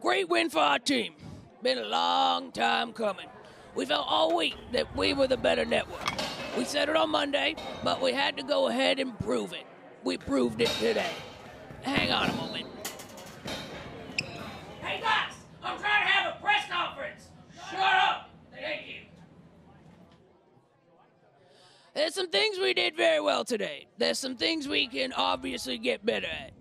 Great win for our team. Been a long time coming. We felt all week that we were the better network. We said it on Monday, but we had to go ahead and prove it. We proved it today. Hang on a moment. Hey guys, I'm trying to have a press conference. Shut up. Thank you. There's some things we did very well today. There's some things we can obviously get better at.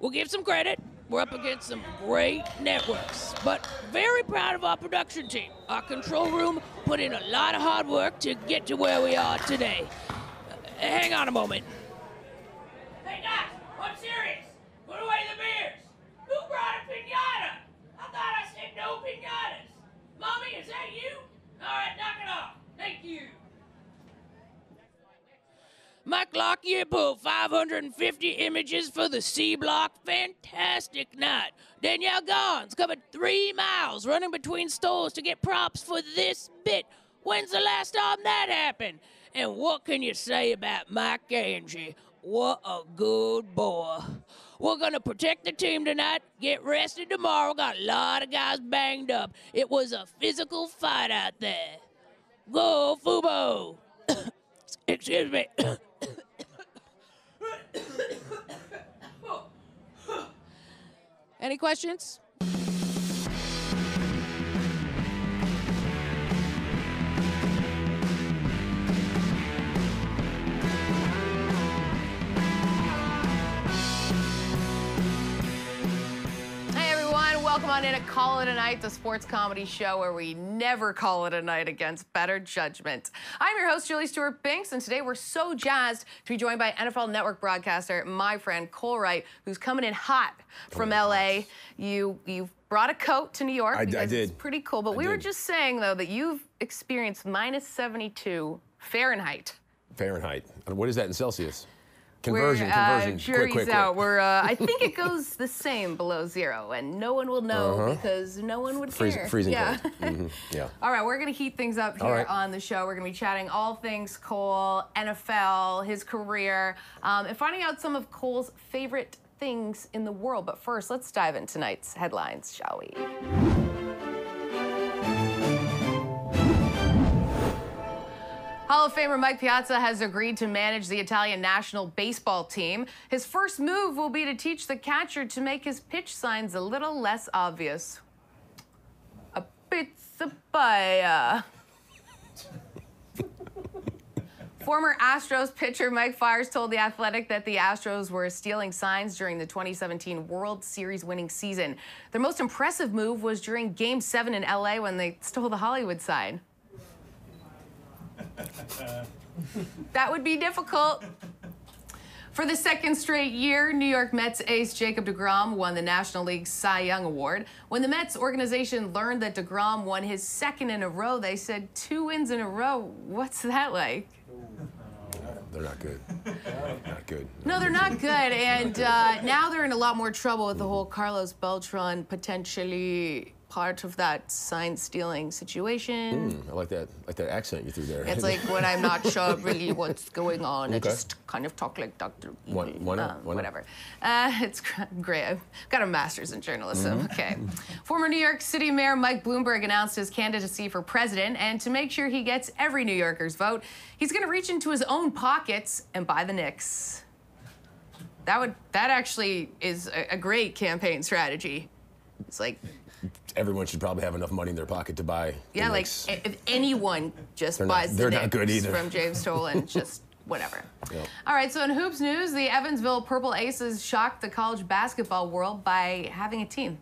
We'll give some credit. We're up against some great networks, but very proud of our production team. Our control room put in a lot of hard work to get to where we are today. Uh, hang on a moment. Hey guys, I'm serious. Put away the beers. Who brought a pinata? I thought I said no pinatas. Mommy, is that you? All right, knock it off. Thank you. Mike Lockyer pulled 550 images for the C block. Fantastic night. Danielle Gons covered three miles running between stores to get props for this bit. When's the last time that happened? And what can you say about Mike Angie? What a good boy. We're gonna protect the team tonight, get rested tomorrow. Got a lot of guys banged up. It was a physical fight out there. Go, Fubo! Excuse me. Any questions? In to Call It a Night, the sports comedy show where we never call it a night against better judgment. I'm your host, Julie Stewart Binks, and today we're so jazzed to be joined by NFL Network broadcaster, my friend Cole Wright, who's coming in hot from LA. You you brought a coat to New York. I- I because It's did. pretty cool. But I we were just saying though that you've experienced minus 72 Fahrenheit. Fahrenheit. What is that in Celsius? We're, Conversion, uh, conversion. jury's quick, quick, out. quick. We're, uh, I think it goes the same below zero, and no one will know Uh-huh. because no one would Freezing, care. freezing yeah. cold. Mhm, Yeah. All right, we're gonna heat things up here right. on the show. We're gonna be chatting all things Cole, NFL, his career, um, and finding out some of Cole's favorite things in the world. But first, let's dive into tonight's headlines, shall we? Hall of Famer Mike Piazza has agreed to manage the Italian national baseball team. His first move will be to teach the catcher to make his pitch signs a little less obvious. A pizza paella. Former Astros pitcher Mike Fiers told The Athletic that the Astros were stealing signs during the 2017 World Series winning season. Their most impressive move was during Game 7 in LA when they stole the Hollywood sign. that would be difficult. For the second straight year, New York Mets ace Jacob DeGrom won the National League Cy Young Award. When the Mets organization learned that DeGrom won his second in a row, they said, Two wins in a row? What's that like? They're not good. not good. No, they're not good. And uh, now they're in a lot more trouble with the whole Carlos Beltran potentially part of that sign stealing situation. Mm, I like that. like that accent you threw there. It's like when I'm not sure really what's going on, I Okay. just kind of talk like Dr. Not? Uh, Why not? whatever. Uh, it's gr- great. I've got a master's in journalism. Mm-hmm. Okay. Former New York City Mayor Mike Bloomberg announced his candidacy for president, and to make sure he gets every New Yorker's vote, he's going to reach into his own pockets and buy the Knicks. That would that actually is a, a great campaign strategy. It's like Everyone should probably have enough money in their pocket to buy. the yeah, like Knicks. if anyone just They're buys the they're not good either. from James Tolan, just whatever. Yeah. All right, so in hoops news, the Evansville Purple Aces shocked the college basketball world by having a team.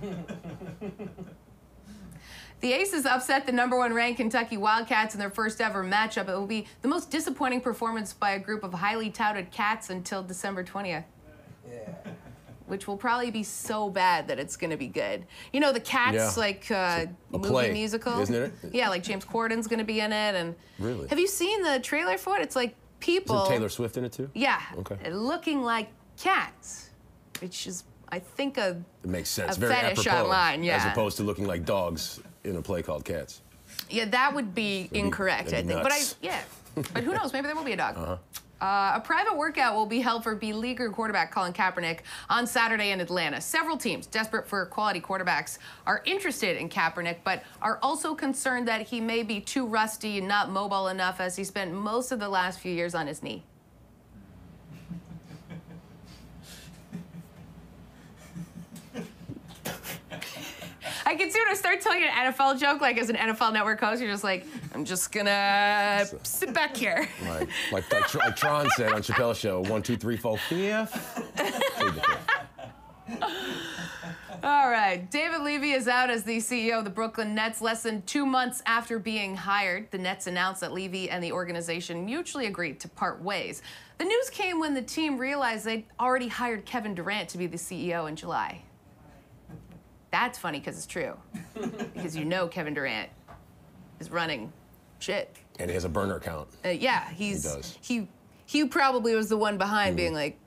The Aces upset the number one ranked Kentucky Wildcats in their first ever matchup. It will be the most disappointing performance by a group of highly touted cats until December 20th. Which will probably be so bad that it's going to be good. You know, the Cats, Yeah. like uh, movie play, musical. isn't it? Yeah, like James Corden's going to be in it. And Really? Have you seen the trailer for it? It's like people. Isn't Taylor Swift in it too? Yeah. Okay. Looking like cats, which is, I think, a. It makes sense. Very fetish apropos. online, As opposed to looking like dogs in a play called Cats. Yeah, that would be incorrect, I be think. But I, yeah. But who knows? Maybe there will be a dog. Uh-huh. Uh, a private workout will be held for beleaguered quarterback Colin Kaepernick on Saturday in Atlanta. Several teams, desperate for quality quarterbacks, are interested in Kaepernick, but are also concerned that he may be too rusty and not mobile enough as he spent most of the last few years on his knee. I can see when I start telling an NFL joke, like as an NFL network host, you're just like, I'm just gonna sit back here. Like, like, like, like Tron said on Chappelle's show, one, two, three, four, fifth. All right. David Levy is out as the CEO of the Brooklyn Nets less than two months after being hired. The Nets announced that Levy and the organization mutually agreed to part ways. The news came when the team realized they'd already hired Kevin Durant to be the CEO in July. That's funny because it's true. because you know Kevin Durant is running shit. And he has a burner account. Uh, yeah, he's He does. he he probably was the one behind being like,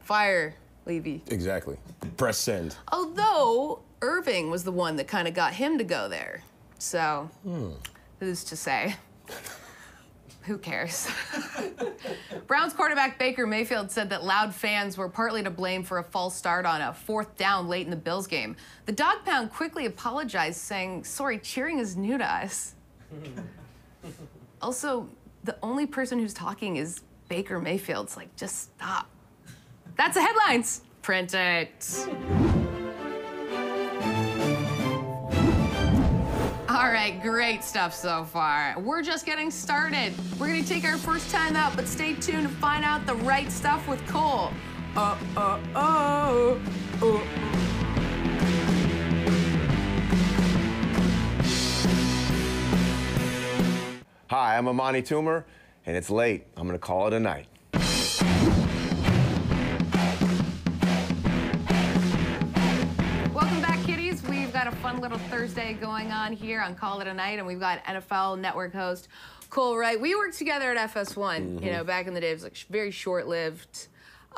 fire Levy. Exactly. Press send. Although Irving was the one that kind of got him to go there. So, who's to say? Who cares? Browns quarterback Baker Mayfield said that loud fans were partly to blame for a false start on a fourth down late in the Bills game. The dog pound quickly apologized, saying, Sorry, cheering is new to us. also, the only person who's talking is Baker Mayfield. It's like, just stop. That's the headlines. Print it. All right, great stuff so far. We're just getting started. We're gonna take our first time out, but stay tuned to find out the right stuff with Cole. Uh, uh, oh. Uh. Hi, I'm Amani Toomer, and it's late. I'm gonna call it a night. Fun little Thursday going on here on Call It a Night, and we've got NFL Network host Cole Wright. We worked together at FS1, you mm-hmm. know, back in the day. It was like sh- very short lived,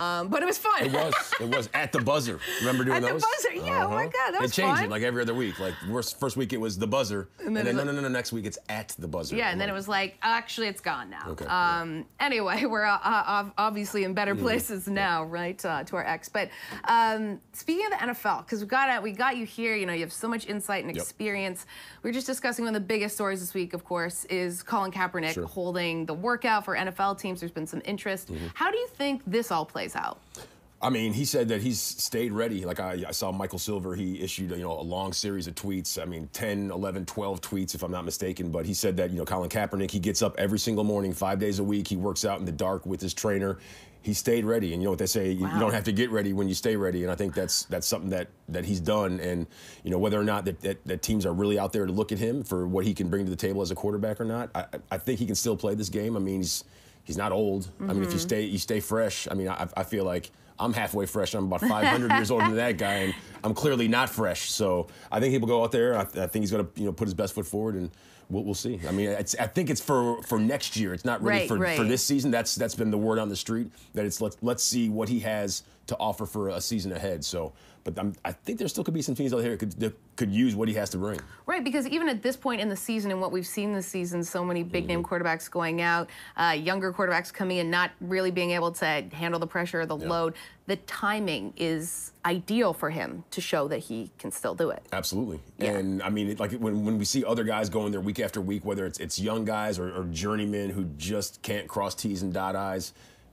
um, but it was fun. It was. It was at the buzzer. Remember doing those? At the buzzer, yeah, oh my God, that They was changed fun. it like every other week. Like worst, first week it was the buzzer, and then, then no, no, no, no. Next week it's at the buzzer. Yeah, and then it was like, actually, it's gone now. Okay, yeah. Um, Anyway, we're uh, uh, obviously in better places now, right, uh, to our ex. But um, speaking of the NFL, because we got we got you here. You know, you have so much insight and Yep. experience. We are just discussing one of the biggest stories this week, of course, is Colin Kaepernick Sure. holding the workout for NFL teams. There's been some interest. Mm-hmm. How do you think this all plays out? I mean, he said that he's stayed ready. Like I, I saw Michael Silver, he issued you know a long series of tweets. I mean, 10, 11, 12 tweets if I'm not mistaken. But he said that you know Colin Kaepernick, he gets up every single morning, five days a week. He works out in the dark with his trainer. He stayed ready, and you know what they say: you, you don't have to get ready when you stay ready. And I think that's that's something that that he's done. And you know whether or not that, that, that teams are really out there to look at him for what he can bring to the table as a quarterback or not, I- I think he can still play this game. I mean, he's he's not old. I mean, if you mm-hmm. stay you stay fresh. I mean, I, I feel like I'm halfway fresh. I'm about 500 years older than that guy, and I'm clearly not fresh. So I think he will go out there. I, I think he's going to you know put his best foot forward, and we'll, we'll see. I mean, it's, I think it's for for next year. It's not really Right, for, right. for this season. That's that's been the word on the street that it's let's let's see what he has to offer for a season ahead. So, but I'm, I think there still could be some teams out here that could that could use what he has to bring. Right, because even at this point in the season and what we've seen this season, so many big name Mm-hmm. quarterbacks going out, uh, younger quarterbacks coming in, not really being able to handle the pressure or the load. The timing is ideal for him to show that he can still do it. Absolutely. Yeah. And I mean, it, like when, when we see other guys going there week after week, whether it's it's young guys or, or journeymen who just can't cross T's and dot I's,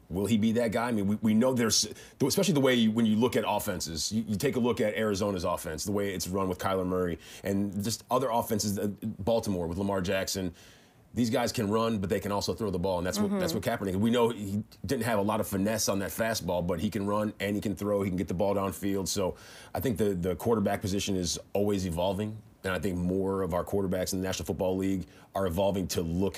will he be that guy? I mean, we, we know there's, especially the way you, when you look at offenses, you, you take a look at Arizona's offense, the way it's run with Kyler Murray, and just other offenses, uh, Baltimore with Lamar Jackson. These guys can run, but they can also throw the ball, and that's what that's what Kaepernick. We know he didn't have a lot of finesse on that fastball, but he can run and he can throw. He can get the ball downfield. So I think the the quarterback position is always evolving, and I think more of our quarterbacks in the National Football League are evolving to look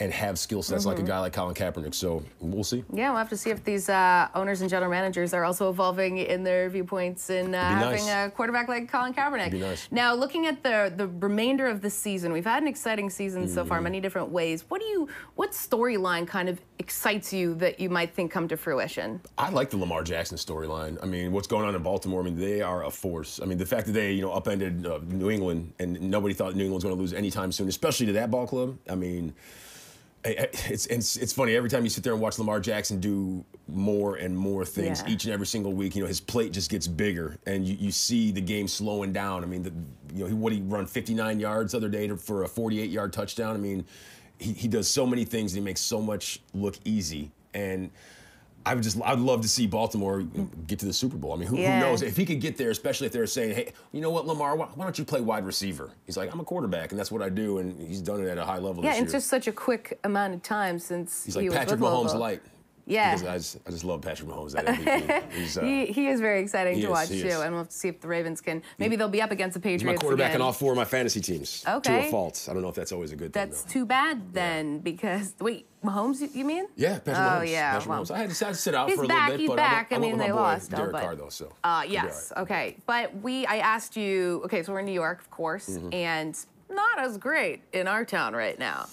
and have skill sets like a guy like Colin Kaepernick. So we'll see. Yeah, we'll have to see if these uh, owners and general managers are also evolving in their viewpoints in uh, It'd having nice. a quarterback like Colin Kaepernick. be nice. Now, looking at the the remainder of the season, we've had an exciting season so Mm-hmm. far, many different ways. What do you, what storyline kind of excites you that you might think come to fruition? I like the Lamar Jackson storyline. I mean, what's going on in Baltimore? I mean, they are a force. I mean, the fact that they, you know, upended uh, New England and nobody thought New England was going to lose anytime soon, especially to that ball club. I mean, It's, it's it's funny every time you sit there and watch Lamar Jackson do more and more things Yeah. each and every single week. You know his plate just gets bigger, and you, you see the game slowing down. I mean, the, you know he, what he run 59 yards the other day to, for a 48 yard touchdown. I mean, he, he does so many things and he makes so much look easy. And I would just I'd love to see Baltimore get to the Super Bowl. I mean, who, Yeah. who knows if he could get there, especially if they're saying, "Hey, you know what, Lamar, why, why don't you play wide receiver?" He's like, "I'm a quarterback, and that's what I do," and he's done it at a high level. Yeah, this and year. it's just such a quick amount of time since He's he like was Patrick with Mahomes light. Yeah. Because I just, I just love Patrick Mahomes. That MVP. He's, uh, He, he is very exciting to is, watch too, and we'll have to see if the Ravens can. Maybe they'll be up against the he's Patriots my quarterback again. on all four of my fantasy teams. To Okay. a fault. I don't know if that's always a good That's thing. too bad then, because wait, Mahomes, you- mean? Yeah, Patrick Mahomes. Oh, Mahomes. yeah, Patrick well. Mahomes. I had to, I had to sit out He's for a back, little bit, he's but back. I, I went mean, they lost, Derek but- Carr, though. So Uh, he'll be all yes. right. Okay. But we, I asked you. Okay, so we're in New York, of course, Mm-hmm. and not as great in our town right now.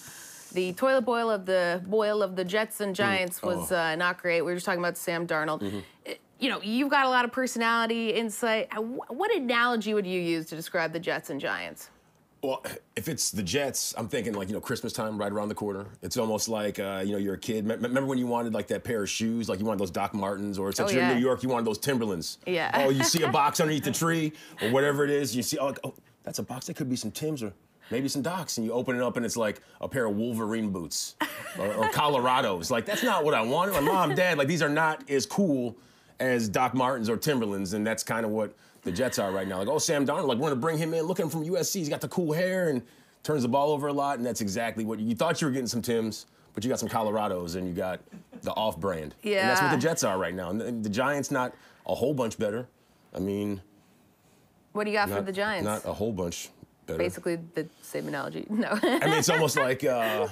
The toilet boil of the boil of the Jets and Giants was Oh. uh, not great. We were just talking about Sam Darnold. Mm-hmm. It- you know, you've got a lot of personality, insight. Uh, What analogy would you use to describe the Jets and Giants? Well, if it's the Jets, I'm thinking like you know Christmas time right around the corner. It's almost like uh, you know you're a kid. Me- Remember when you wanted like that pair of shoes, like you wanted those Doc Martens, or since Oh, you're yeah. in New York, you wanted those Timberlands. Yeah. Oh, you see a box underneath the tree or whatever it is. You see, oh, oh, that's a box. That could be some Tims or maybe some Docs, and you open it up and it's like a pair of Wolverine boots or, or Colorados. Like that's not what I wanted. My mom, dad, like these are not as cool as Doc Martens or Timberlands, and that's kind of what the Jets are right now. Like, oh, Sam Darnold, like we're gonna bring him in. Look at him from USC. He's got the cool hair and turns the ball over a lot, and that's exactly what you thought you were getting some Tims, but you got some Colorados and you got the off-brand. And that's what the Jets are right now. And the, the Giants not a whole bunch better. I mean, What do you got not, for the Giants? not a whole bunch better. Basically, the same analogy. No. I mean, it's almost like uh,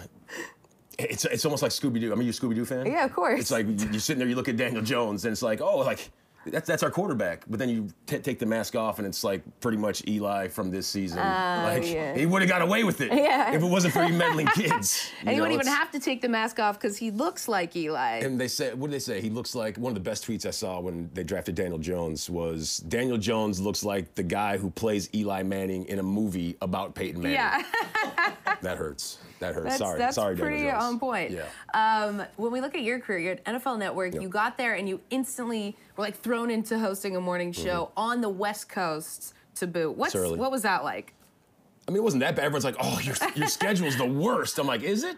it's it's almost like Scooby Doo. I mean, you a Scooby Doo fan? Yeah, of course. It's like you- you're sitting there, you look at Daniel Jones, and it's like, oh, like that's that's our quarterback. But then you t- take the mask off, and it's like pretty much Eli from this season. Oh, like Oh, yeah. he would have got away with it Yeah. if it wasn't for you meddling kids. and he know, wouldn't even have to take the mask off because he looks like Eli. And they said, what did they say? He looks like one of the best tweets I saw when they drafted Daniel Jones was Daniel Jones looks like the guy who plays Eli Manning in a movie about Peyton Manning. yeah. That hurts. That hurts. That's, sorry. that's sorry, pretty Daniel Jones. on point. Yeah. Um, when we look at your career, you're at NFL Network. Yeah. You got there and you instantly were like thrown into hosting a morning Mm-hmm. show on the West Coast to boot. What's what was that like? I mean, it wasn't that bad. Everyone's like, "Oh, your your schedule's the worst." I'm like, "Is it?"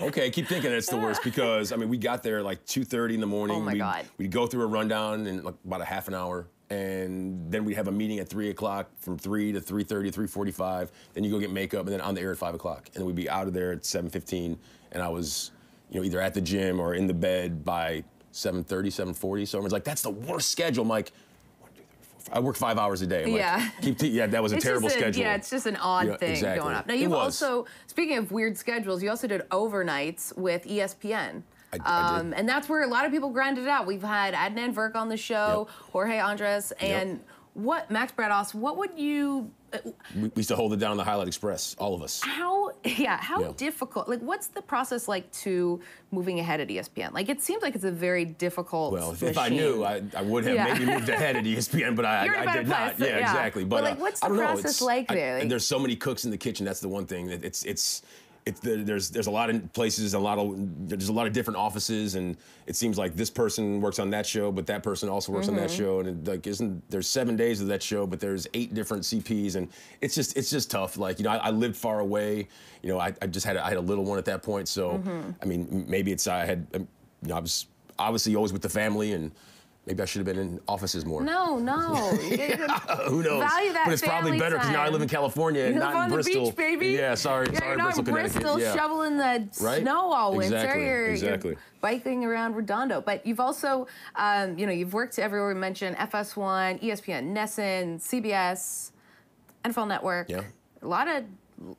Okay, keep thinking it's the worst because I mean, we got there like 2:30 in the morning. Oh my we'd, God. We'd go through a rundown in like about a half an hour, and then we'd have a meeting at three o'clock from three to 3:30, 3:45. Then you go get makeup, and then on the air at five o'clock, and then we'd be out of there at 7:15. And I was, you know, either at the gym or in the bed by 7:30, 7:40. So everyone's like, "That's the worst schedule." I'm like. "One, two, three, four, five." I work five hours a day. I'm like, Yeah. keep t- yeah, that was a It's terrible a- schedule. Yeah, it's just an odd Yeah, thing exactly. going up. Now you've also, speaking of weird schedules, you also did overnights with ESPN. I- I. Um, and that's where a lot of people grinded it out. We've had Adnan Virk on the show, Yep. Jorge Andres, and what Max Bretos. What would you? uh, We used to hold it down on the Highlight Express, all of us. How? Yeah. How Yeah. difficult? Like, what's the process like to moving ahead at ESPN? Like, it seems like it's a very difficult. Well, if, if I knew, I, I would have Yeah. maybe moved ahead at ESPN, but I, You're in a I, I did not. Yeah, yeah. exactly. But, But, like, uh, what's I the know, process it's- like there? Like- and there's so many cooks in the kitchen. That's the one thing. That It's it's it's the, there's there's a lot of places, a lot of there's a lot of different offices, and it seems like this person works on that show, but that person also works on that Mm-hmm. show, and it, like isn't there's seven days of that show, but there's eight different CPs, and it's just it's just tough. Like you know, I, I lived far away. You know, I, I just had a, I had a little one at that point, so Mm-hmm. I mean, maybe it's I had um, you know I was obviously always with the family and. Maybe I should have been in offices more. No, no. Who knows? Value that but it's probably better because now I live in California and You not live on in the Bristol. beach, baby. Yeah, sorry, Yeah, sorry, you're Bristol, in Connecticut. Bristol yeah. shoveling the Right? snow all winter. Exactly, You're, exactly. you're biking around Redondo. But you've also, um, you know, you've worked everywhere. We mentioned FS1, ESPN, NESN, CBS, NFL Network. Yeah. A lot of,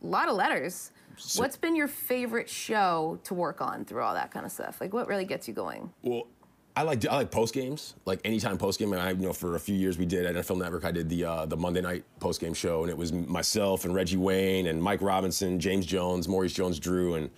lot of letters. What's been your favorite show to work on through all that kind of stuff? Like, what really gets you going? Well, I like I like post games. Like anytime post game, and I you know for a few years we did at NFL Network. I did the uh, the Monday night post game show, and it was myself and Reggie Wayne and Mike Robinson, James Jones, Maurice Jones-Drew, and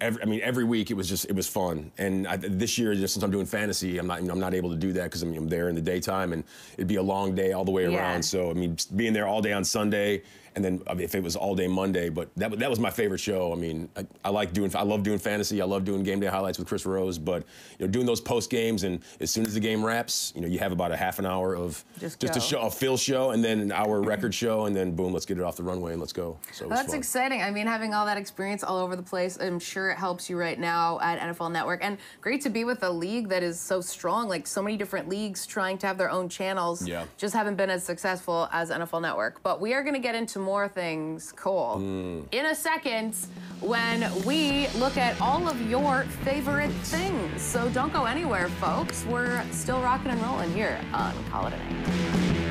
every, I mean every week it was just it was fun. And I, this year, just since I'm doing fantasy, I'm not you know, I'm not able to do that because I mean, I'm there in the daytime, and it'd be a long day all the way Yeah. around. So I mean, being there all day on Sunday. And then I mean, if it was all day Monday, but that, that was my favorite show. I mean, I, I like doing, I love doing fantasy. I love doing game day highlights with Chris Rose. But you know, doing those post games, and as soon as the game wraps, you know, you have about a half an hour of Just a go. show, a Phil show, and then an hour record show, and then boom, let's get it off the runway and let's go. So was That's fun. exciting. I mean, having all that experience all over the place, I'm sure it helps you right now at NFL Network. And great to be with a league that is so strong, like so many different leagues trying to have their own channels. Yeah. Just haven't been as successful as NFL Network. But we are going to get into more things, cool Hmm. in a second when we look at all of your favorite things. So don't go anywhere, folks. We're still rocking and rolling here on Call It a Night.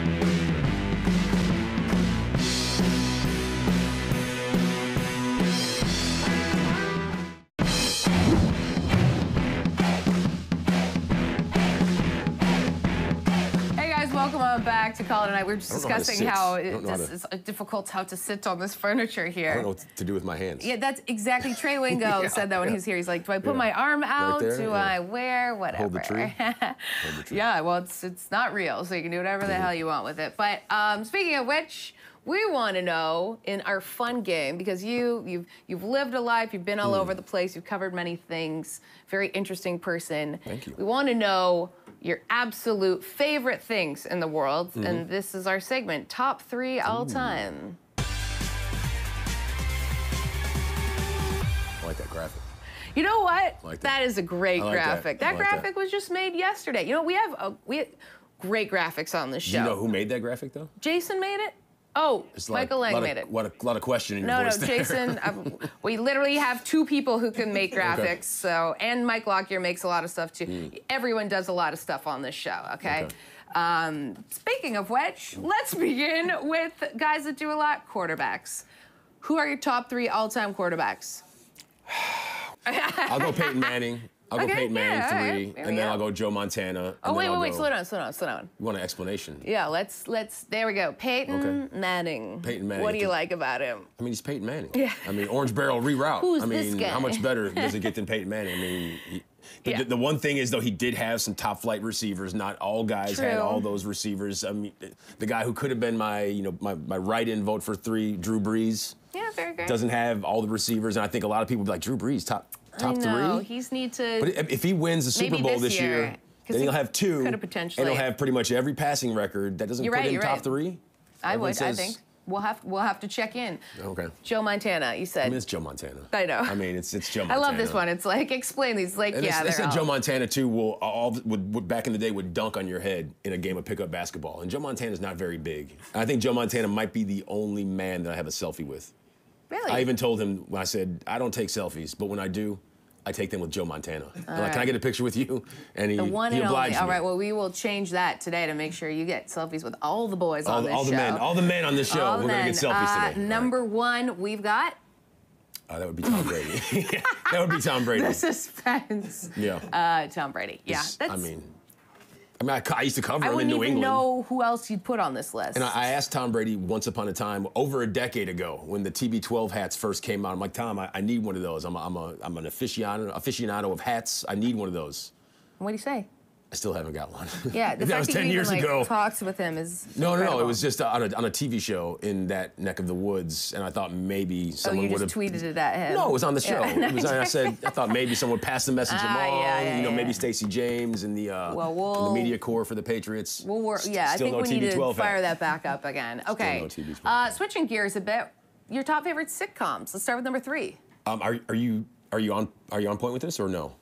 Back to Call It a Night. We're just I how discussing how I it, don't how to- is uh, difficult how to sit on this furniture here. I don't know what to do with my hands. Yeah, that's exactly. Trey Wingo Yeah, said that when yeah. he was here. He's like, "Do I put Yeah. my arm out? there, Do. I wear whatever?" Hold the tree. Hold the tree. yeah, well, it's it's not real, so you can do whatever the hell you want with it. But um, speaking of which, we want to know in our fun game because you you've you've lived a life, you've been all Hmm. over the place, you've covered many things. Very interesting person. Thank you. We want to know your absolute favorite things in the world, Mm-hmm. and this is our segment: top three all time. I like that graphic. You know what? like that. that is a great like graphic. I That, like that. graphic was just made yesterday. You know, we have a, we have great graphics on this Do show. you know who made that graphic though? Jason made it. Oh, It's Michael Lang made it. What a lot of question in your No, no, voice there. Jason. we literally have two people who can make graphics. So, and Mike Lockyer makes a lot of stuff too. Everyone does a lot of stuff on this show. Okay. Okay. Um, speaking of which, let's begin with guys that do a lot. Quarterbacks. Who are your top three all-time quarterbacks? I'll go Peyton Manning. I'll go Okay, Peyton Manning yeah, all right. three, There we and then go. I'll go Joe Montana. and Oh then wait, I'll wait, wait! go- Slow down, slow down, slow down. You want an explanation? Yeah, let's let's. There we go. Peyton Okay. Manning. Peyton Manning. What do you like about him? I mean, he's Peyton Manning. Yeah. I mean, Orange Barrel reroute. Who's I mean, this guy? how much better does it get than Peyton Manning? I mean, he, the, Yeah. the, the one thing is though he did have some top flight receivers. Not all guys had True. all those receivers. I mean, the guy who could have been my you know my, my write-in vote for three, Drew Brees, Yeah, very good. doesn't have all the receivers, and I think a lot of people would be like Drew Brees top top I know. three. He's need to. But if he wins the Super Bowl this this year, year, then he he'll have two, coulda and potentially- he'll have pretty much every passing record. That doesn't You're put right, him top right. three. I Everyone would. I think we'll have we'll have to check in. Okay. Joe Montana. You said. I mean, it's Joe Montana. I know. I mean, it's it's Joe Montana. I love this one. It's like explain these. Like And yeah, they said all, Joe Montana too will all would, would back in the day would dunk on your head in a game of pickup basketball. And Joe Montana's not very big. I think Joe Montana might be the only man that I have a selfie with. Really? I even told him when I said I don't take selfies, but when I do, I take them with Joe Montana. I'm like, can I get a picture with you? And he, the one he and obliged only. All me. right. Well, we will change that today to make sure you get selfies with all the boys all, on this all the men, all the men on this show, All we're gonna get selfies Uh, today. All right. Number one, we've got Uh, that would be Tom Brady. that would be Tom Brady. the suspense. yeah. Uh, Tom Brady. Yeah. That's, I mean, I mean, I, I used to cover I him in wouldn't New even England. know who else you'd put on this list. And I, I asked Tom Brady once upon a time, over a decade ago, when the TB12 hats first came out. I'm like, Tom, I, I need one of those. I'm, a, I'm, a, I'm an aficionado, aficionado of hats. I need one of those. what do you say? I still haven't got one. Yeah, the that fact was that 10 you years even, like, ago. talked with him is No, no, no. It was just on a, on a TV show in that neck of the woods, and I thought maybe Oh, someone you would just have tweeted it at him. No, it was on the show. Yeah. It was, I said I thought maybe someone would pass the message Ah, along. yeah, yeah, you know, maybe Stacey James and the uh, Well, we'll- the media corps for the Patriots. We'll work. Yeah, I think no we need to fire hat. that back up again. Okay. no TB12 uh, switching gears a bit. Your top favorite sitcoms. Let's start with number three. Um, are, are you are you on are you on point with this or no?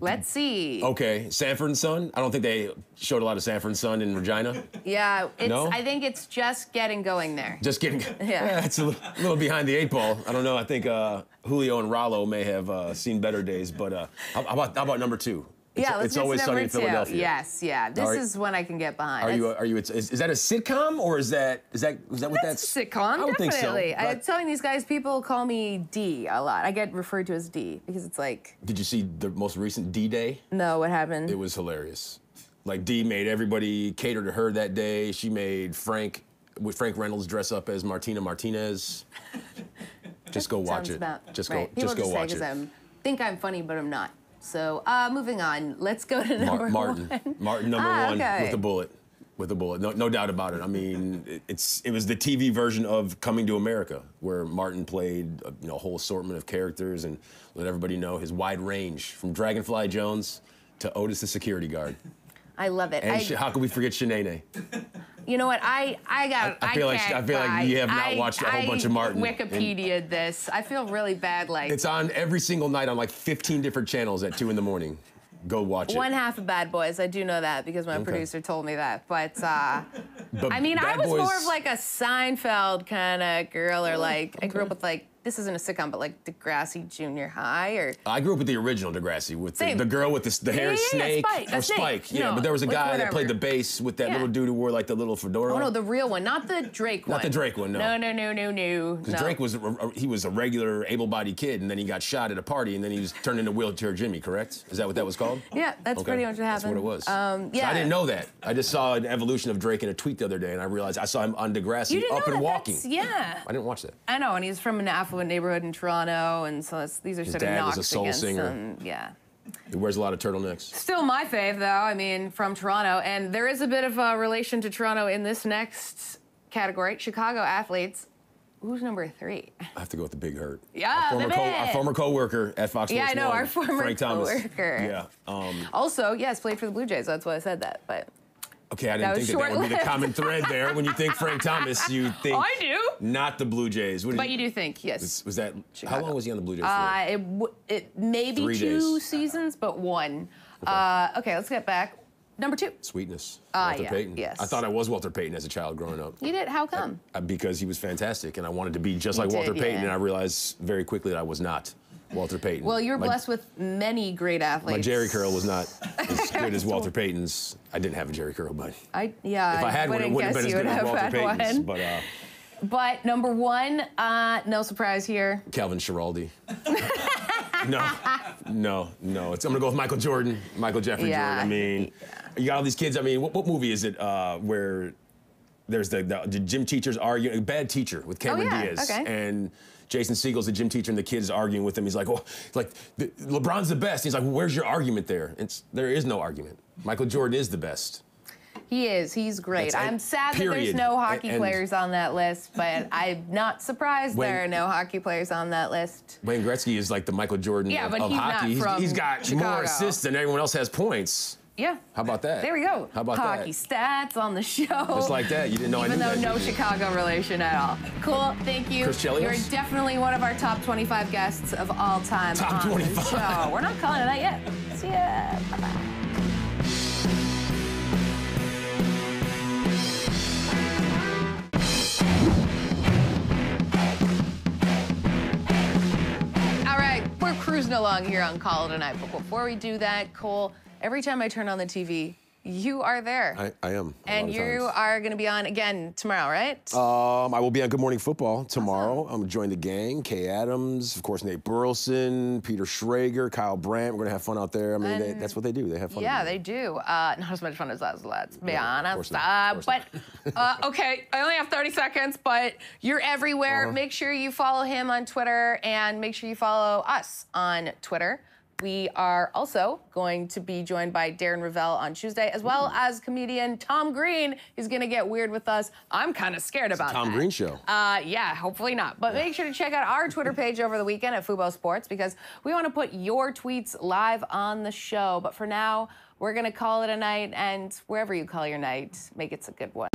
Let's see. Okay, Sanford and Son. I don't think they showed a lot of Sanford and Son in Regina. Yeah, it's. No? I think it's just getting going there. Just getting. Yeah. it's a li- little behind the eight ball. I don't know. I think uh, Julio and Rollo may have uh, seen better days. But uh, how, how about how about number two? It's, yeah, let's it's always number sunny in two. Philadelphia. Yes, yeah. This right. is one I can get behind. Are you? Are you? Is, is that a sitcom or is that? Is that? Is that what That's that's? a sitcom, I would definitely. think so. I'm telling these guys, people call me D a lot. I get referred to as D because it's like, Did you see the most recent D Day? no, what happened? It was hilarious. Like D made everybody cater to her that day. She made Frank, with Frank Reynolds dress up as Martina Martinez. Just go watch Sounds it. about just right. go. People Just go say watch it. I'm think I'm funny, but I'm not. So, uh, moving on. Let's go to number Mar- Martin. one. Martin number Ah, one okay. with a bullet. With a bullet. No, no doubt about it. I mean, it, it's it was the TV version of Coming to America, where Martin played a you know, whole assortment of characters and let everybody know his wide range from Dragonfly Jones to Otis the security guard. I love it. And I, how could we forget Shanae? you know what? I I got. I- I feel like- can't I feel like you have not I- watched a whole I bunch of Martin. Wikipedia this. I feel really bad. Like It's on every single night on like 15 different channels at 2 in the morning. Go watch it. one half of Bad Boys. I do know that because my producer told me that. But uh, But I mean, I was Boys- more of like a Seinfeld kind of girl, or like I grew up with like this isn't a sitcom, but like Degrassi Junior High, or I grew up with the original Degrassi with the, the girl with the, the hair yeah, yeah, snake Spike, or snake. Spike. Yeah, No, but there was a guy that played the bass with that Yeah. little dude who wore like the little fedora. oh no, the real one, not the Drake one. Not the Drake one, no. No, no, no, no, no. Because no. Drake was a, he was a regular able-bodied kid, and then he got shot at a party, and then he was turned into wheelchair Jimmy. Correct? Is that what that was called? Yeah, that's Okay, pretty much what happened. That's what it was. Um, So yeah. I didn't know that. I just saw an evolution of Drake in a tweet the other day, and I realized I saw him on Degrassi up and walking. Yeah. I didn't watch that. I know, and he's from an affluent neighborhood in Toronto, and so these are sort of dad was knocks a soul against singer. Yeah. He wears a lot of turtlenecks. Still my fave, though. I mean, from Toronto, and there is a bit of a relation to Toronto in this next category. Chicago athletes. Who's number three? I have to go with the Big Hurt. Yeah, our former, baby. co- our former co-worker at Fox Sports. Yeah, I know, One, our former Frank Thomas. coworker. Yeah. Um, Also, yes, played for the Blue Jays. That's why I said that. But okay, I didn't was think that, that would be the common thread there. When you think Frank Thomas, you think I do. not the Blue Jays. What did but you do think yes. Was, was that how long was he on the Blue Jays? Uh, it, w- it maybe Three two days. seasons, but one. Uh, okay, let's get back. Number two. Sweetness. Ah, Walter yeah, Payton. yes. I thought I was Walter Payton as a child growing up. You did? How come? Uh, because he was fantastic, and I wanted to be just You like Walter Payton, yeah. and I realized very quickly that I was not Walter Payton. Well, you're My- blessed with many great athletes. My Jheri curl was not as good as Walter Payton's. I didn't have a Jheri curl, but I yeah. if I had one, it wouldn't wouldn't have guess been as you good would as have Walter had Payton's. one. But uh, But number one, uh, no surprise here. Calvin Schiraldi. no, no, no. It's, I'm gonna go with Michael Jordan, Michael Jeffrey Yeah. Jordan. I mean, you got all these kids. I mean, what, what movie is it uh, where there's the, the, the gym teachers arguing? Bad Teacher with Cameron Oh, yeah, Diaz okay. and. Jason Segel's the gym teacher, and the kid's are arguing with him. He's like, "Oh, like the, LeBron's the best." He's like, well, "Where's your argument there?" It's there is no argument. Michael Jordan is the best. He is. He's great. That's- I'm sad that there's no hockey And- players on that list, but I'm not surprised there are no hockey players on that list. Wayne Gretzky is like the Michael Jordan Yeah, of, but of he's not hockey. He's- he's got Chicago. more assists than everyone else has points. Yeah. How about that? There we go. How about that? hockey that? stats on the show. Just like that. You didn't know Even I though knew no that. did? Chicago relation at all. Cool. Thank you. Chris Chelios? You're definitely one of our top 25 guests of all time Top on 25. the show. We're not calling it that yet. See ya. Bye-bye. All right, we're cruising along here on Call It a Night. But before we do that, Cole, every time I turn on the TV, you are there. I, I am. and you are going to be on again tomorrow, right? Um, I will be on Good Morning Football tomorrow. I'm gonna join the gang. Kay Adams, of course, Nate Burleson, Peter Schrager, Kyle Brandt. We're gonna have fun out there. I mean, they, that's what they do. They have fun. yeah, they do. Uh, not as much fun as us, let's be Yeah, of honest. course not, Uh, but uh, okay, I only have 30 seconds, but you're everywhere. Uh-huh. Make sure you follow him on Twitter and make sure you follow us on Twitter. We are also going to be joined by Darren Rovell on Tuesday, as well as comedian Tom Green. He's going to get weird with us. I'm kind of scared about Tom that. Green show. Uh, yeah, hopefully not. But make sure to check out our Twitter page over the weekend at Fubo Sports because we want to put your tweets live on the show. But for now, we're going to call it a night, and wherever you call your night, make it a good one.